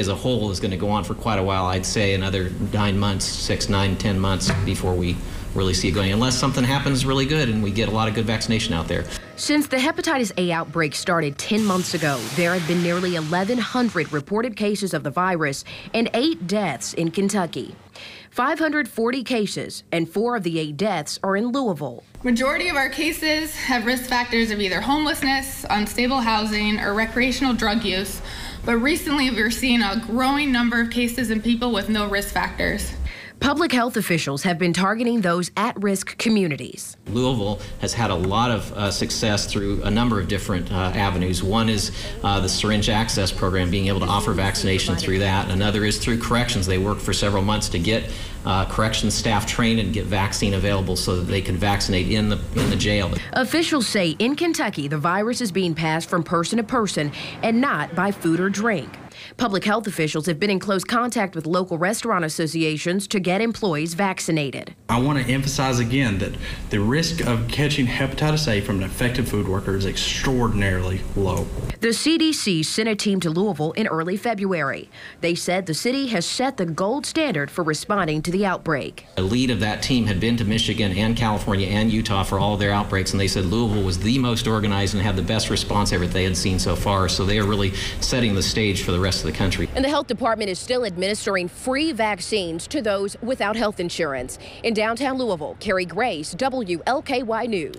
as a whole is going to go on for quite a while. I'd say another nine months, six, nine, ten months before we really see it going, unless something happens really good and we get a lot of good vaccination out there. Since the hepatitis A outbreak started 10 months ago, there have been nearly 1,100 reported cases of the virus and eight deaths in Kentucky. 540 cases, and four of the eight deaths are in Louisville. Majority of our cases have risk factors of either homelessness, unstable housing, or recreational drug use. But recently, we're seeing a growing number of cases in people with no risk factors. Public health officials have been targeting those at risk communities. Louisville has had a lot of uh, success through a number of different uh, avenues. One is uh, the syringe access program, being able to offer vaccination through that. Another is through corrections. They worked for several months to get uh, corrections staff trained and get vaccine available so that they can vaccinate in the in the jail. Officials say in Kentucky the virus is being passed from person to person and not by food or drink. Public health officials have been in close contact with local restaurant associations to get employees vaccinated. I want to emphasize again that the risk of catching hepatitis A from an infected food worker is extraordinarily low. The CDC sent a team to Louisville in early February. They said the city has set the gold standard for responding to the outbreak. The lead of that team had been to Michigan and California and Utah for all their outbreaks, and they said Louisville was the most organized and had the best response ever they had seen so far. So they are really setting the stage for the rest of the country. And the health department is still administering free vaccines to those without health insurance. In downtown Louisville, Carrie Grace, WLKY News.